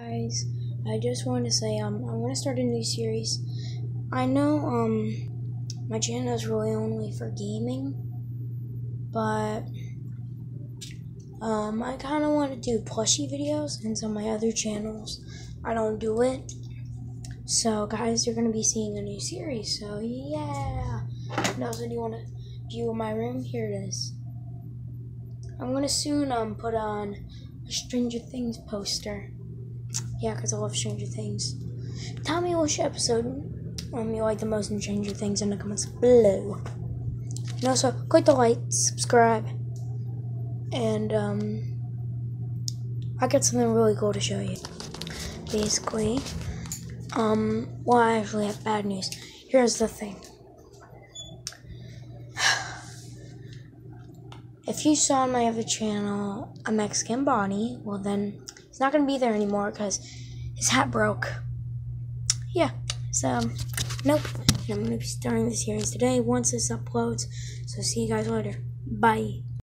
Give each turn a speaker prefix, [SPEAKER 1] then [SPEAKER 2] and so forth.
[SPEAKER 1] guys. I just wanted to say um I'm gonna start a new series. I know um my channel is really only for gaming but um i kind of want to do plushie videos and some of my other channels. I don't do it. So guys you're gonna be seeing a new series so yeah. And also do you want to view my room? Here it is. I'm gonna soon um put on a stranger things poster yeah, because I love Stranger Things. Tell me which episode um, you like the most in Stranger Things in the comments below. And also, click the like, subscribe, and um, I got something really cool to show you. Basically, um, well, I actually have bad news. Here's the thing. If you saw on my other channel a Mexican Bonnie, well then Not going to be there anymore because his hat broke. Yeah, so, nope. And I'm going to be starting the series today once this uploads. So see you guys later. Bye.